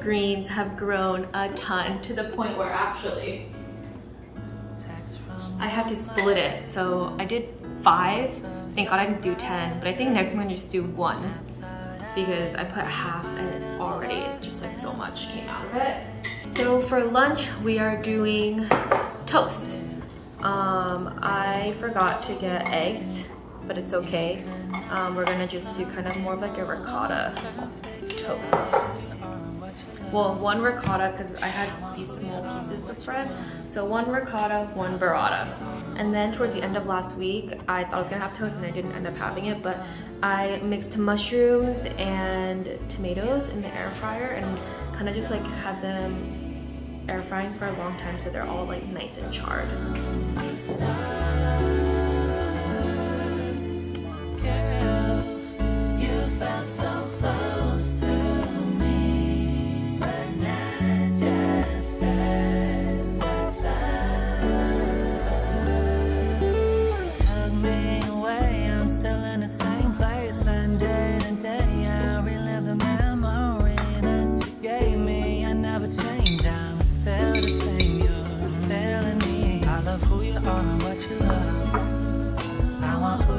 greens have grown a ton to the point where actually I had to split it. So I did five. Thank God I didn't do 10, but I think next I'm gonna just do one because I put half and already just like so much came out of it. So for lunch, we are doing toast. Um, I forgot to get eggs, but it's okay. Um, we're gonna just do kind of more of like a ricotta toast. Well, one ricotta, because I had these small pieces of bread. So one ricotta, one burrata. And then towards the end of last week, I thought I was gonna have toast and I didn't end up having it, but I mixed mushrooms and tomatoes in the air fryer and kind of just like had them air frying for a long time so they're all like nice and charred.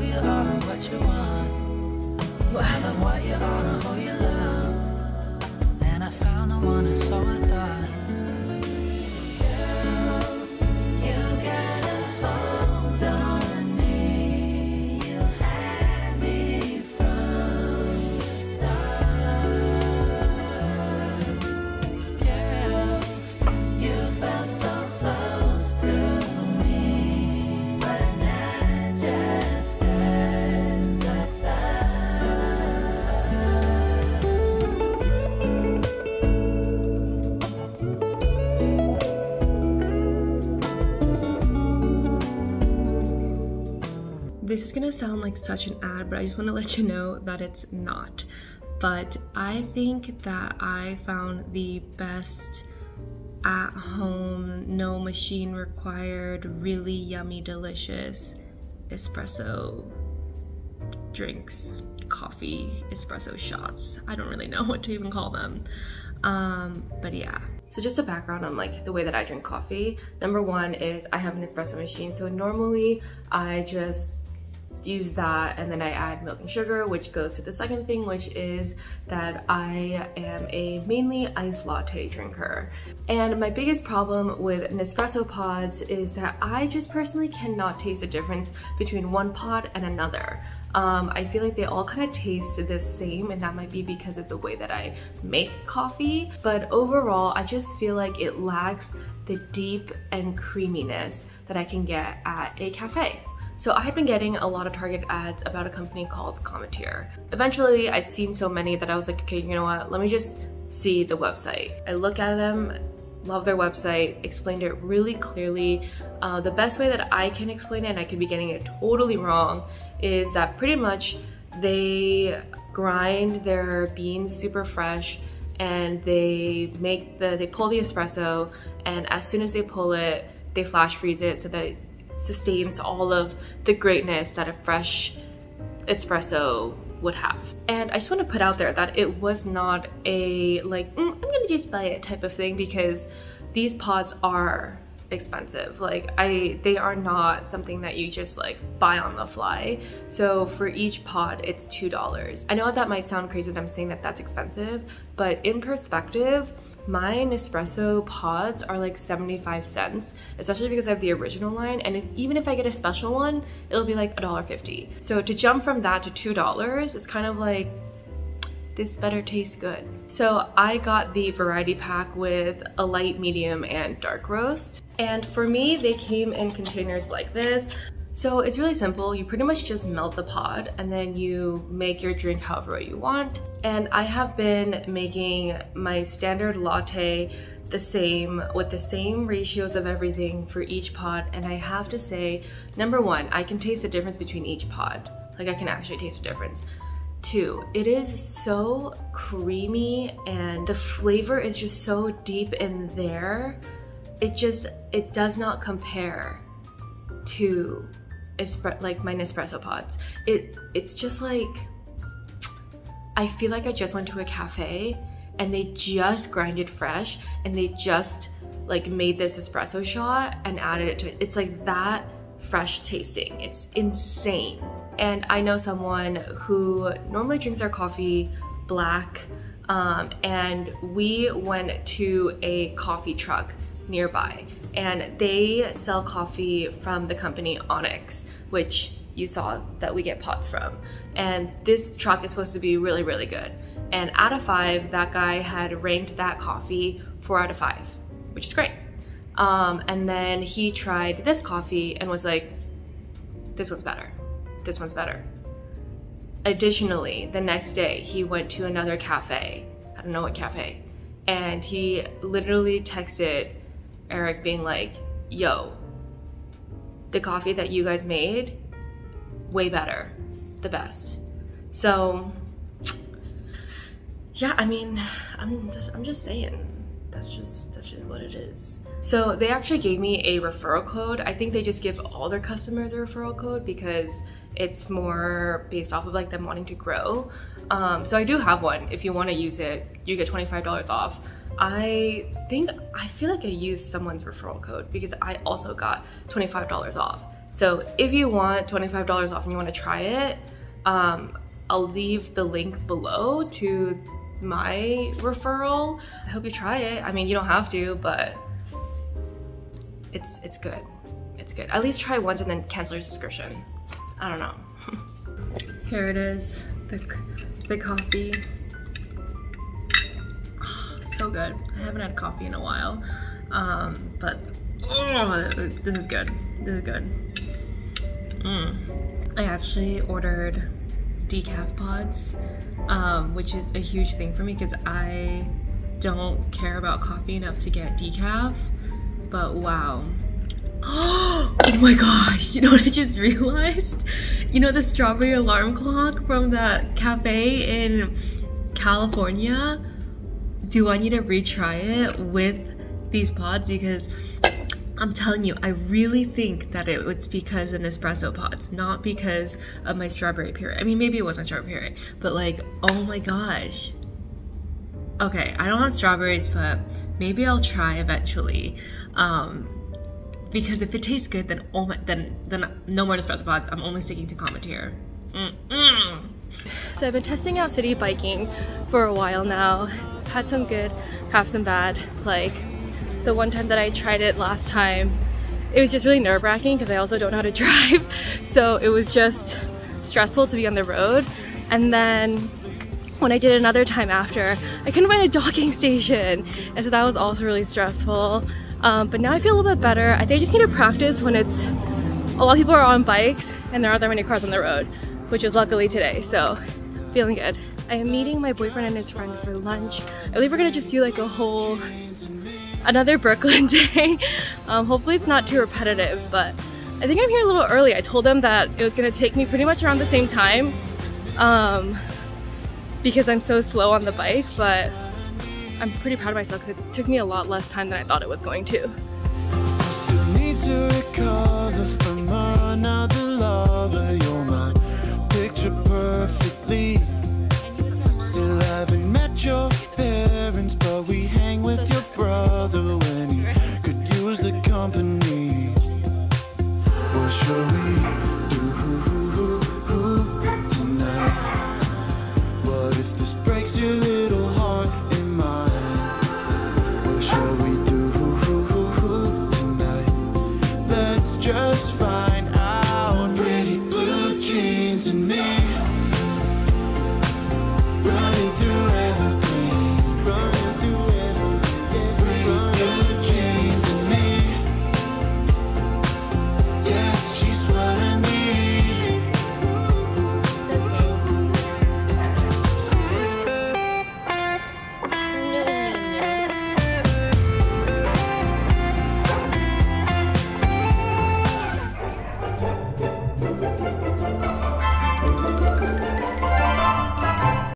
you are and what you want. I love what you are and who you love. And I found the one saw. This is gonna sound like such an ad, but I just wanna let you know that it's not. But I think that I found the best at home, no machine required, really yummy, delicious espresso drinks, coffee, espresso shots. I don't really know what to even call them. Um, but yeah. So just a background on like the way that I drink coffee. Number one is I have an espresso machine. So normally I just use that and then I add milk and sugar which goes to the second thing which is that I am a mainly iced latte drinker and my biggest problem with Nespresso pods is that I just personally cannot taste the difference between one pod and another. Um, I feel like they all kind of taste the same and that might be because of the way that I make coffee but overall I just feel like it lacks the deep and creaminess that I can get at a cafe. So I had been getting a lot of Target ads about a company called Cometeer. Eventually I seen so many that I was like, okay, you know what, let me just see the website. I look at them, love their website, explained it really clearly. Uh, the best way that I can explain it, and I could be getting it totally wrong, is that pretty much they grind their beans super fresh and they make the, they pull the espresso and as soon as they pull it, they flash freeze it so that sustains all of the greatness that a fresh espresso would have. And I just want to put out there that it was not a like, mm, I'm gonna just buy it type of thing because these pods are expensive. Like I, they are not something that you just like buy on the fly. So for each pod, it's $2. I know that might sound crazy that I'm saying that that's expensive, but in perspective, my Nespresso pods are like 75 cents, especially because I have the original line. And if, even if I get a special one, it'll be like $1.50. So to jump from that to $2, it's kind of like, this better taste good. So I got the variety pack with a light, medium, and dark roast. And for me, they came in containers like this. So it's really simple. You pretty much just melt the pod and then you make your drink however you want. And I have been making my standard latte the same with the same ratios of everything for each pod and I have to say number one I can taste the difference between each pod like I can actually taste the difference two it is so creamy and the flavor is just so deep in there it just it does not compare to like my Nespresso pods. It It's just like, I feel like I just went to a cafe and they just grinded fresh and they just like made this espresso shot and added it to it. It's like that fresh tasting. It's insane. And I know someone who normally drinks their coffee black um, and we went to a coffee truck nearby and they sell coffee from the company Onyx, which you saw that we get pots from. And this truck is supposed to be really, really good. And out of five, that guy had ranked that coffee four out of five, which is great. Um, and then he tried this coffee and was like, this one's better. This one's better. Additionally, the next day he went to another cafe. I don't know what cafe. And he literally texted Eric being like, yo, the coffee that you guys made, way better, the best. So, yeah, I mean, I'm just, I'm just saying, that's just, that's just what it is. So they actually gave me a referral code. I think they just give all their customers a referral code because it's more based off of like them wanting to grow. Um, so I do have one. If you want to use it, you get $25 off. I think, I feel like I used someone's referral code because I also got $25 off. So if you want $25 off and you want to try it, um, I'll leave the link below to my referral. I hope you try it. I mean, you don't have to, but it's it's good. It's good. At least try once and then cancel your subscription. I don't know. Here it is, the, the coffee. So good. I haven't had coffee in a while, um, but oh, this is good. This is good. Mm. I actually ordered decaf pods, um, which is a huge thing for me because I don't care about coffee enough to get decaf, but wow. oh my gosh, you know what I just realized? You know the strawberry alarm clock from that cafe in California? Do I need to retry it with these pods? Because I'm telling you, I really think that it was because of Nespresso pods, not because of my strawberry puree. I mean, maybe it was my strawberry puree, but like, oh my gosh. Okay, I don't have strawberries, but maybe I'll try eventually. Um, because if it tastes good, then oh my, then then no more Nespresso pods. I'm only sticking to Cometeer. Mm -mm. So I've been testing out Citi Biking for a while now. Had some good, have some bad. Like the one time that I tried it last time, it was just really nerve wracking because I also don't know how to drive. So it was just stressful to be on the road. And then when I did another time after, I couldn't find a docking station. And so that was also really stressful. Um, but now I feel a little bit better. I think I just need to practice when it's, a lot of people are on bikes and there aren't that many cars on the road, which is luckily today. So feeling good. I am meeting my boyfriend and his friend for lunch. I believe we're gonna just do like a whole another Brooklyn day. um, hopefully it's not too repetitive, but I think I'm here a little early. I told them that it was gonna take me pretty much around the same time um, because I'm so slow on the bike, but I'm pretty proud of myself because it took me a lot less time than I thought it was going to. Still haven't met your parents, but we hang with your brother when he could use the company. What shall we do tonight? What if this breaks your little heart in mine? What shall we do tonight? Let's just find